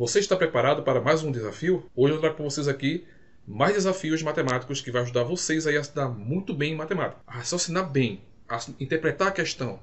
Você está preparado para mais um desafio? Hoje eu trago para vocês aqui mais desafios matemáticos que vai ajudar vocês aí a se dar muito bem em matemática, a raciocinar bem, a interpretar a questão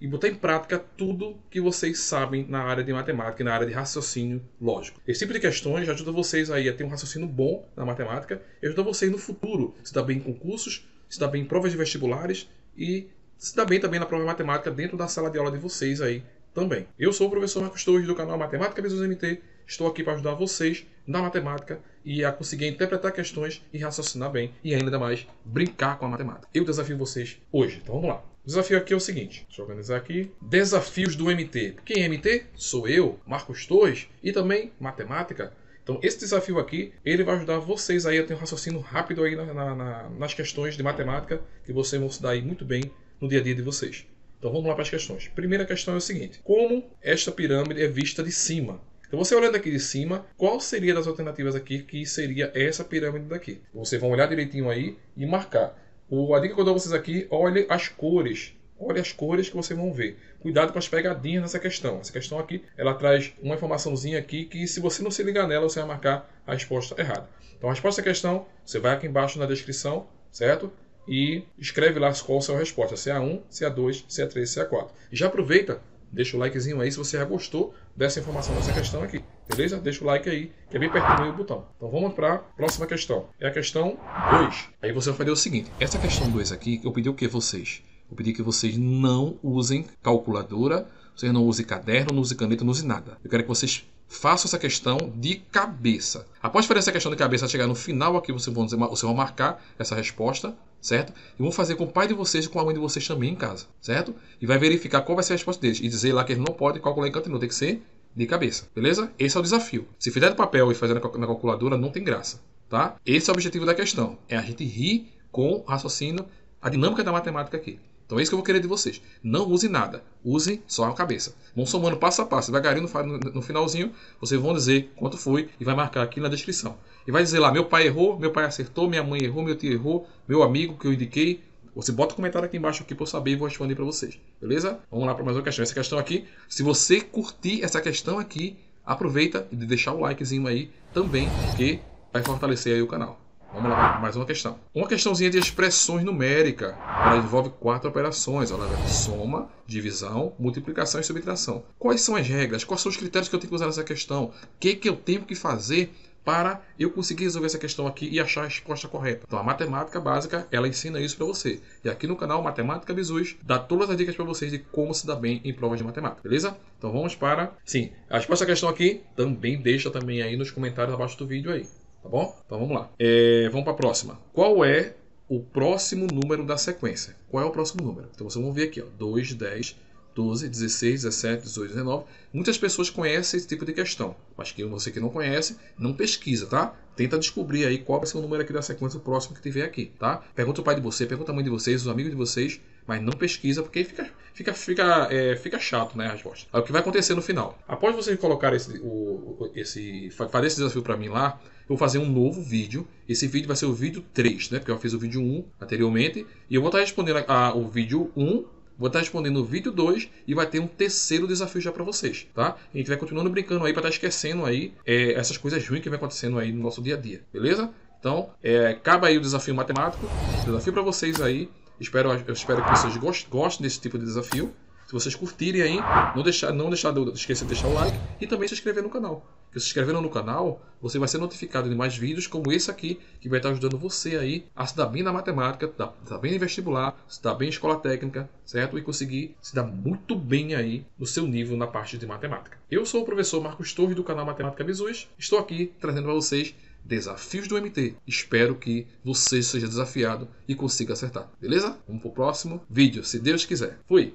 e botar em prática tudo que vocês sabem na área de matemática e na área de raciocínio lógico. Esse tipo de questões ajuda vocês aí a ter um raciocínio bom na matemática e ajuda vocês no futuro se dar bem em concursos, se dar bem em provas de vestibulares e se dar bem também na prova de matemática dentro da sala de aula de vocês aí também. Eu sou o professor Marcos Torres do canal Matemática Visões MT. Estou aqui para ajudar vocês na matemática e a conseguir interpretar questões e raciocinar bem e ainda mais brincar com a matemática. Eu desafio vocês hoje. Então vamos lá. O desafio aqui é o seguinte, deixa eu organizar aqui. Desafios do MT. Quem é MT? Sou eu, Marcos Torres, e também matemática. Então, esse desafio aqui, ele vai ajudar vocês aí a ter um raciocínio rápido aí na, na, nas questões de matemática, que vocês vão se dar aí muito bem no dia a dia de vocês. Então vamos lá para as questões. Primeira questão é o seguinte: como esta pirâmide é vista de cima? Então você olhando aqui de cima, qual seria das alternativas aqui que seria essa pirâmide daqui? Vocês vão olhar direitinho aí e marcar. O, a dica que eu dou a vocês aqui, olhe as cores. Olhe as cores que vocês vão ver. Cuidado com as pegadinhas nessa questão. Essa questão aqui, ela traz uma informaçãozinha aqui que se você não se ligar nela, você vai marcar a resposta errada. Então a resposta à questão, você vai aqui embaixo na descrição, certo? e escreve lá qual a sua resposta, se é A1, se é A2, se é A3, se é A4. E já aproveita, deixa o likezinho aí se você já gostou dessa informação, dessa questão aqui. Beleza? Deixa o like aí, que é bem pertinho do botão. Então vamos para a próxima questão. É a questão 2. Aí você vai fazer o seguinte, essa questão 2 aqui, eu pedi o que vocês? Eu pedi que vocês não usem calculadora, vocês não usem caderno, não usem caneta, não usem nada. Eu quero que vocês façam essa questão de cabeça. Após fazer essa questão de cabeça, chegar no final aqui, vocês vão, vão marcar essa resposta, certo? E vão fazer com o pai de vocês e com a mãe de vocês também em casa, certo? E vai verificar qual vai ser a resposta deles. E dizer lá que eles não podem calcular em canto tem que ser de cabeça, beleza? Esse é o desafio. Se fizer no papel e fazer na calculadora, não tem graça, tá? Esse é o objetivo da questão. É a gente rir com o raciocínio, a dinâmica da matemática aqui. Então é isso que eu vou querer de vocês. Não use nada. Use só a cabeça. Vão somando passo a passo, devagarinho no, no finalzinho, vocês vão dizer quanto foi e vai marcar aqui na descrição. E vai dizer lá, meu pai errou, meu pai acertou, minha mãe errou, meu tio errou, meu amigo que eu indiquei. Você bota um comentário aqui embaixo aqui para eu saber e vou responder para vocês. Beleza? Vamos lá para mais uma questão. Essa questão aqui, se você curtir essa questão aqui, aproveita e deixar o likezinho aí também, porque vai fortalecer aí o canal. Vamos lá, mais uma questão. Uma questãozinha de expressões numéricas. Ela envolve quatro operações. Ela é soma, divisão, multiplicação e subtração. Quais são as regras? Quais são os critérios que eu tenho que usar nessa questão? O que, que eu tenho que fazer para eu conseguir resolver essa questão aqui e achar a resposta correta. Então a matemática básica, ela ensina isso para você. E aqui no canal Matemática Bisus dá todas as dicas para vocês de como se dar bem em provas de matemática, beleza? Então vamos para... Sim, a resposta à questão aqui também deixa também aí nos comentários abaixo do vídeo aí. Tá bom? Então vamos lá. É, vamos para a próxima. Qual é o próximo número da sequência? Qual é o próximo número? Então vocês vão ver aqui, ó, 2, 10, 12, 16, 17, 18, 19. Muitas pessoas conhecem esse tipo de questão, mas que você que não conhece, não pesquisa, tá? Tenta descobrir aí qual vai ser o número aqui da sequência próximo que tiver aqui, tá? Pergunta o pai de você, pergunta a mãe de vocês, os amigos de vocês, mas não pesquisa porque fica, fica, fica, é, fica chato, né, a resposta. Aí, o que vai acontecer no final? Após vocês colocar esse, o, esse, fazer esse desafio para mim lá, eu vou fazer um novo vídeo. Esse vídeo vai ser o vídeo 3, né? Porque eu fiz o vídeo 1 anteriormente. E eu vou estar respondendo a, a, o vídeo 1 Vou estar respondendo o vídeo 2 e vai ter um terceiro desafio já para vocês, tá? A gente vai continuando brincando aí para estar esquecendo aí é, essas coisas ruins que vem acontecendo aí no nosso dia a dia, beleza? Então, é, acaba aí o desafio matemático, desafio para vocês aí. Espero, eu espero que vocês gostem desse tipo de desafio. Se vocês curtirem aí, não deixar, não deixar de esquecer de deixar o like e também se inscrever no canal. Porque se inscrevendo no canal, você vai ser notificado de mais vídeos como esse aqui, que vai estar ajudando você aí a se dar bem na matemática, se dar bem no vestibular, se dar bem em escola técnica, certo? E conseguir se dar muito bem aí no seu nível na parte de matemática. Eu sou o professor Marcos Torres do canal Matemática Bisus. Estou aqui trazendo para vocês desafios do MT. Espero que você seja desafiado e consiga acertar. Beleza? Vamos para o próximo vídeo, se Deus quiser. Fui!